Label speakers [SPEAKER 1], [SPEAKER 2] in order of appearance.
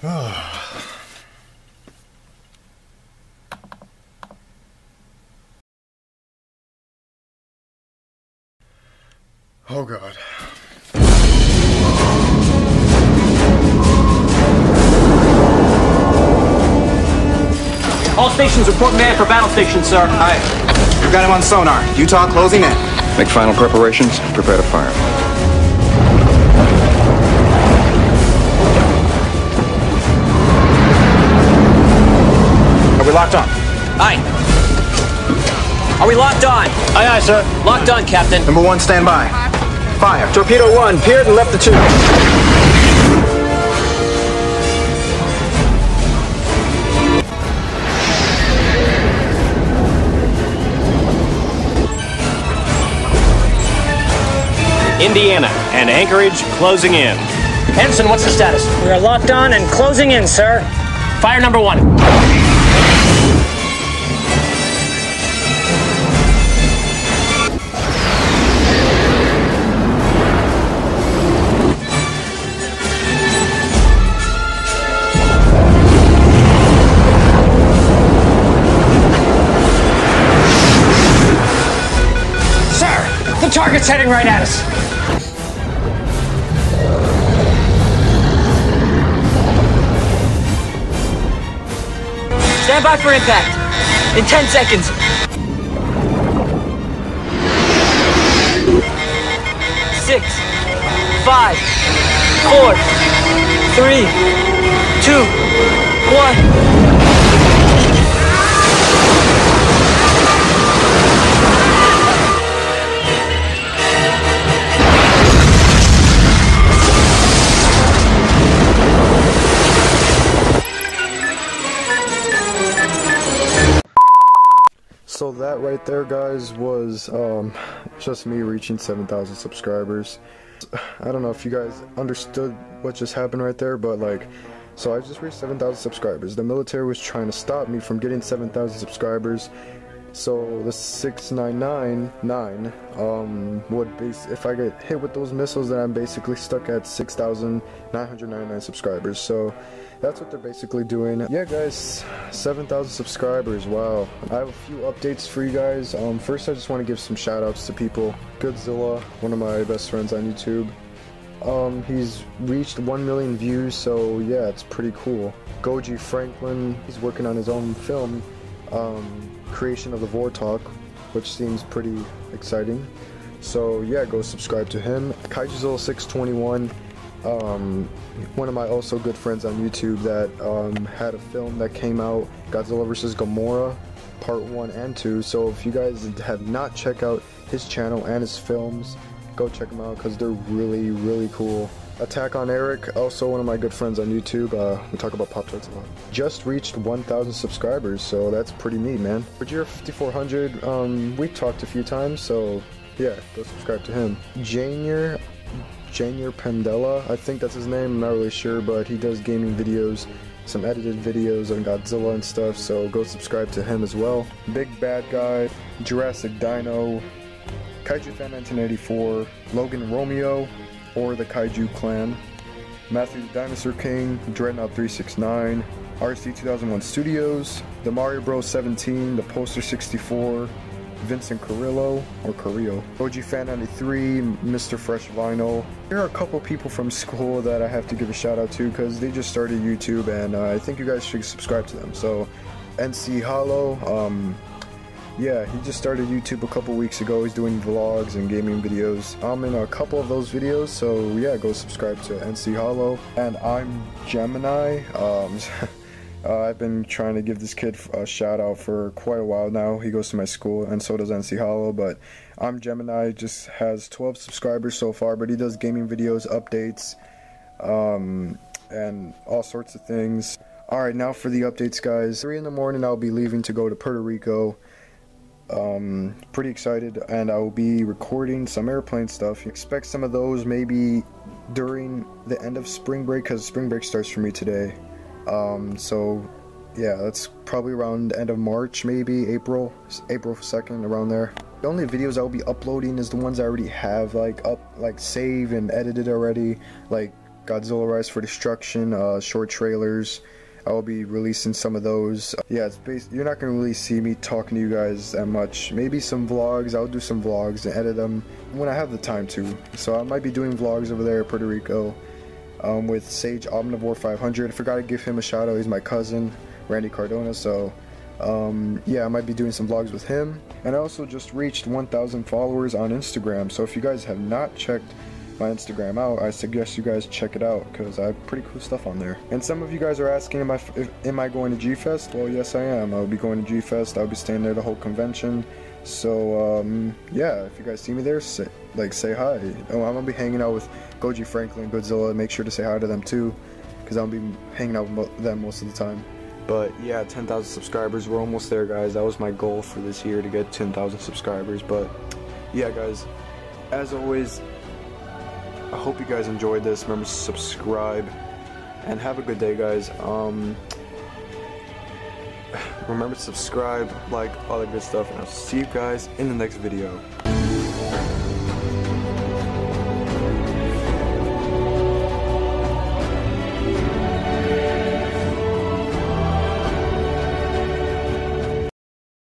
[SPEAKER 1] oh god.
[SPEAKER 2] All stations report man for battle station, sir.
[SPEAKER 3] Hi. We've got him on sonar. Utah closing in.
[SPEAKER 4] Make final preparations. Prepare to fire.
[SPEAKER 3] Locked on?
[SPEAKER 2] Aye. Are we locked on?
[SPEAKER 3] Aye, aye, sir.
[SPEAKER 2] Locked on, Captain.
[SPEAKER 3] Number one, stand by. Fire. Torpedo one, peered and left the tube.
[SPEAKER 5] Indiana and Anchorage closing in.
[SPEAKER 2] Henson, what's the status?
[SPEAKER 6] We are locked on and closing in, sir.
[SPEAKER 2] Fire number one.
[SPEAKER 6] The target's heading right at us.
[SPEAKER 2] Stand by for impact. In 10 seconds. Six, five, four, three, two, one.
[SPEAKER 1] That right there, guys, was um, just me reaching 7,000 subscribers. I don't know if you guys understood what just happened right there, but like, so I just reached 7,000 subscribers. The military was trying to stop me from getting 7,000 subscribers. So the 6999 um, would base if I get hit with those missiles, then I'm basically stuck at 6,999 subscribers. So that's what they're basically doing. Yeah, guys, 7,000 subscribers. Wow. I have a few updates for you guys. Um, first, I just want to give some shout outs to people. Godzilla, one of my best friends on YouTube. Um, he's reached 1 million views, so yeah, it's pretty cool. Goji Franklin, he's working on his own film, um, creation of the Vortalk, which seems pretty exciting. So yeah, go subscribe to him. Kaijuzilla621, um, one of my also good friends on YouTube that um, had a film that came out, Godzilla vs. Gamera, part 1 and 2. So if you guys have not checked out his channel and his films, go check them out because they're really, really cool. Attack on Eric, also one of my good friends on YouTube. Uh, we talk about Pop Tarts a lot. Just reached 1,000 subscribers, so that's pretty neat, man. Vegeta 5400, um, we talked a few times, so yeah, go subscribe to him. Janier, Janier Pandela, I think that's his name, I'm not really sure, but he does gaming videos, some edited videos on Godzilla and stuff, so go subscribe to him as well. Big Bad Guy, Jurassic Dino, Kaiju Fan 1984, Logan Romeo, or the Kaiju Clan, Matthew the Dinosaur King, Dreadnought 369, RC 2001 Studios, the Mario Bros 17, the Poster 64, Vincent Carrillo, or Carrillo, OG Fan 93, Mr. Fresh Vinyl. There are a couple people from school that I have to give a shout out to because they just started YouTube and uh, I think you guys should subscribe to them. So, NC Hollow, um, yeah, he just started YouTube a couple weeks ago. He's doing vlogs and gaming videos. I'm in a couple of those videos, so yeah, go subscribe to NC Hollow. And I'm Gemini. Um, uh, I've been trying to give this kid a shout out for quite a while now. He goes to my school, and so does NC Hollow. But I'm Gemini. Just has 12 subscribers so far, but he does gaming videos, updates, um, and all sorts of things. Alright, now for the updates, guys. 3 in the morning, I'll be leaving to go to Puerto Rico um, pretty excited and I will be recording some airplane stuff. Expect some of those maybe during the end of spring break because spring break starts for me today. Um, so yeah, that's probably around the end of March, maybe April, April 2nd, around there. The only videos I will be uploading is the ones I already have like up, like saved and edited already, like Godzilla Rise for Destruction uh, short trailers. I will be releasing some of those. Yeah, it's based, you're not gonna really see me talking to you guys that much. Maybe some vlogs. I'll do some vlogs and edit them when I have the time to. So I might be doing vlogs over there in Puerto Rico um, with Sage Omnivore 500. I forgot to give him a shout out. He's my cousin, Randy Cardona. So um, yeah, I might be doing some vlogs with him. And I also just reached 1,000 followers on Instagram. So if you guys have not checked my Instagram out, I suggest you guys check it out because I have pretty cool stuff on there. And some of you guys are asking, am I, if, am I going to G-Fest? Well, yes, I am. I'll be going to G-Fest. I'll be staying there the whole convention. So, um, yeah, if you guys see me there, say, like, say hi. Oh, I'm to be hanging out with Goji Franklin, Godzilla. Make sure to say hi to them, too, because I'll be hanging out with them most of the time. But yeah, 10,000 subscribers. We're almost there, guys. That was my goal for this year to get 10,000 subscribers. But yeah, guys, as always, I hope you guys enjoyed this. Remember to subscribe and have a good day, guys. Um, remember to subscribe, like, all that good stuff, and I'll see you guys in the next video.